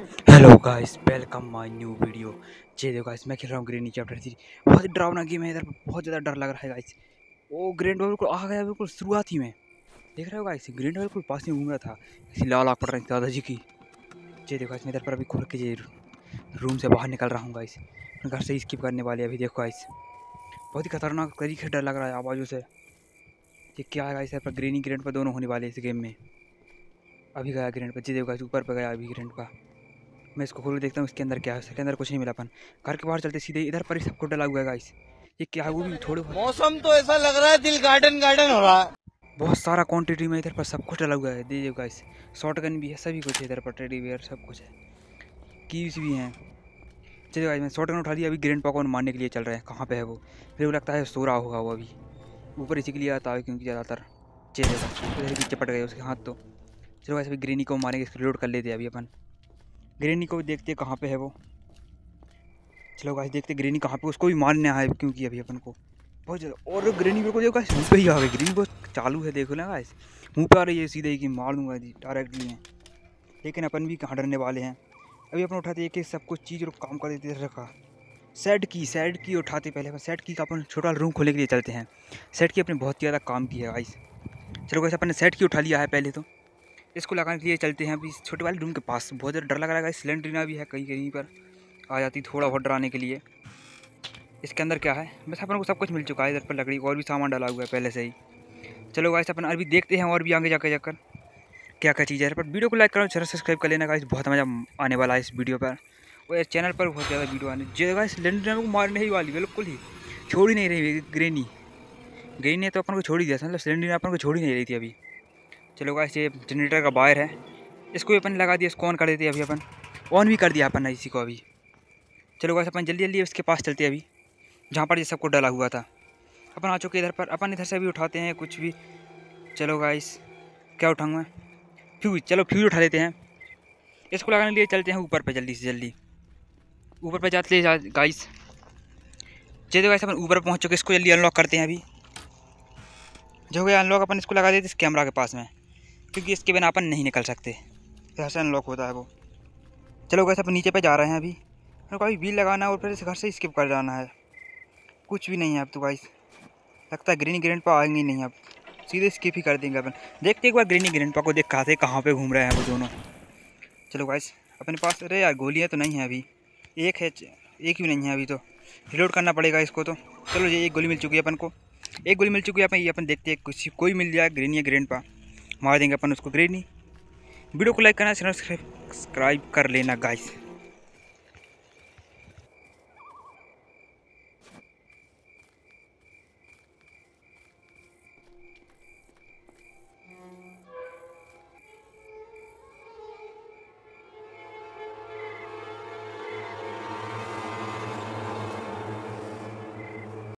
Hello guys welcome my new video जे देखो guys मैं खेल रहा हूँ ग्रीन चैप्टर थ्री बहुत ही डरावना गेम है इधर बहुत ज़्यादा डर लग रहा है गाइस वो ग्रैंड बिल्कुल आ गया, बिल्कुल शुरुआत ही में. देख रहे हो गाइस ग्रैंड बिल्कुल पास में घूम रहा था. इसी लाल आग पड़ रही थी दादाजी की. जे देखो गाइस मैं इधर पर अभी खोल के जे रूम से बाहर निकल रहा हूँ गाइस घर से स्किप करने वाले अभी देखो गाइस बहुत ही खतरनाक तरीके डर लग रहा है आवाज़ों से. ये क्या है गाइस यहाँ पर ग्रीनी ग्रैंड पर दोनों होने वाले इस गेम में. अभी गया ग्रैंड पर, जी देखो गाइस ऊपर पर गया अभी ग्रैंड का. मैं इसको खोल देखता हूँ इसके अंदर क्या है इसके अंदर कुछ नहीं मिला अपन। घर के बाहर चलते सीधे इधर पर ही सबको डला हुआ है गाइस ये क्या है वो भी थोड़े मौसम तो ऐसा लग रहा है दिल गार्डन गार्डन हो रहा है। बहुत सारा क्वांटिटी में इधर पर सब कुछ डला हुआ है दीजिए गाइस शॉर्ट गन भी है सभी कुछ है इधर पर टेडी वेयर सब कुछ है। कीज भी हैं। चलिए गाइस मैं शॉर्ट गन उठा दिया अभी ग्रैंड पॉकॉन मारने के लिए चल रहे हैं। कहाँ पे है वो? मेरे को लगता है सो रहा होगा वो अभी। ऊपर इसी के लिए आता है क्योंकि ज़्यादातर चेहरे इधर भी चपट गए उसके हाथ तो। चलो वैसे अभी ग्रीनी को मारेंगे इसको लोड कर लेते अभी अपन। ग्रेनी को भी देखते हैं कहाँ पे है वो। चलो गाइस देखते ग्रेनी कहाँ पे उसको भी मारने आए क्योंकि अभी अपन को। बहुत ज़्यादा और ग्रेनी मेरे को देखो मुँह पे ही आ गई ग्रेनी बहुत चालू है, देखो ना गाइस मुँह पे आ रही है सीधे ही कि मार दूँगा जी डायरेक्टली हैं। लेकिन अपन भी कहाँ डरने वाले हैं। अभी अपन उठाते एक सब कुछ चीज़ काम कर देते रखा। सेट की सेट की उठाते पहले सेट की का अपन छोटा रूम खोलने के लिए चलते हैं। सेट की अपने बहुत ज़्यादा काम किया है गाइस चलो गाइस अपन ने सेट की उठा लिया है पहले तो। इसको लगाने के लिए चलते हैं। अभी छोटे वाले रूम के पास बहुत ज़्यादा डर लग रहा है। सिलेंडरिना भी है कहीं कहीं पर आ जाती थोड़ा बहुत डराने के लिए। इसके अंदर क्या है? बस अपन को सब कुछ मिल चुका है इधर पर लकड़ी और भी सामान डाला हुआ है पहले से ही। चलो गाइस, अपन अभी देखते हैं और भी आगे जाकर जाकर क्या क्या चीज़ है। पर वीडियो को लाइक करो, चैनल सब्सक्राइब कर लेना गाइस। बहुत मज़ा आने वाला है इस वीडियो पर। और चैनल पर बहुत ज़्यादा वीडियो आने जो गाइस सिलेंडर को मारने ही वाली, बिल्कुल ही छोड़ ही नहीं रही, ग्रेनी। ग्रेनी ने तो अपन को छोड़ ही दिया था मतलब सिलेंडर ने अपन को छोड़ ही नहीं रही थी अभी। चलो गाइस ये जनरेटर का वायर है। इसको भी अपन लगा दिया इसको ऑन कर देते अभी अपन। ऑन भी कर दिया अपन इसी को अभी। चलो गाइस अपन जल्दी जल्दी इसके पास चलते अभी, जहाँ पर ये सबको डाला हुआ था। अपन आ चुके इधर पर। अपन इधर से भी उठाते हैं, कुछ भी। चलो गाइस क्या उठाऊँ मैं? फ्यूज चलो फ्यूज उठा लेते हैं। इसको लगाने के लिए चलते हैं ऊपर पर जल्दी से जल्दी। ऊपर पर जाते गाइस चलो गाइस अपन ऊपर पहुँच चुके इसको जल्दी अनलॉक करते हैं अभी। जो गया अनलॉक अपन इसको लगा देते इस कैमरा के पास में। क्योंकि इसके बिना अपन नहीं निकल सकते। ऐसा अनलॉक होता है वो। चलो वैसे अपन नीचे पे जा रहे हैं अभी। मेरे को अभी व्हील लगाना है और फिर इस घर से स्किप कर जाना है। कुछ भी नहीं है अब तो गाइस लगता है ग्रीनी ग्रैंड पा आएँगे नहीं अब। सीधे स्किप ही कर देंगे अपन। देखते एक बार ग्रीनी ग्रैंड पा को देख खाते कहाँ पर घूम रहे हैं वो दोनों। चलो गाइस अपने पास अरे यार, गोलियाँ तो नहीं हैं अभी। एक है, एक भी नहीं है अभी तो। रिलोड करना पड़ेगा इसको तो। चलो ये एक गोली मिल चुकी है अपन को। एक गोली मिल चुकी है, अपन ये अपन देखते हैं। कुछ कोई मिल जाए ग्रीन या ग्रैंड पा मार देंगे अपन उसको ग्रेनी वीडियो को लाइक करना सब्सक्राइब कर लेना गाइस